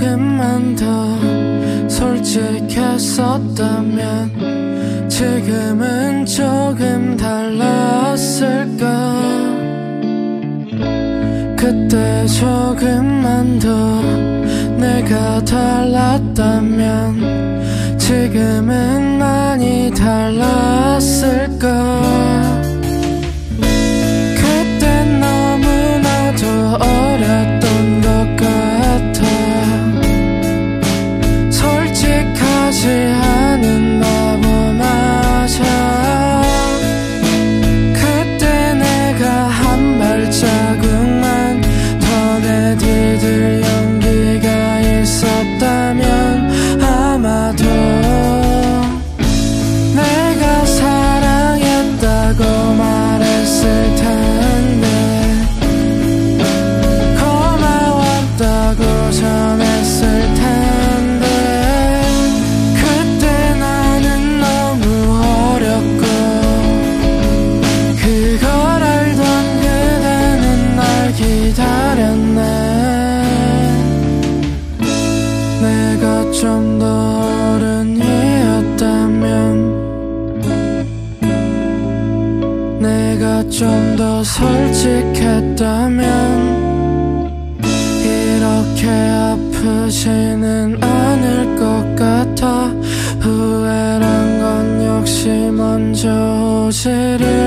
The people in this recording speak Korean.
조금만 더 솔직했었다면 지금은 조금 달랐을까? 그때 조금만 더 내가 달랐다면 지금은 많이 달랐을까 좀 더 어른이었다면 내가 좀 더 솔직했다면 이렇게 아프지는 않을 것 같아 후회란 건 역시 먼저 오지를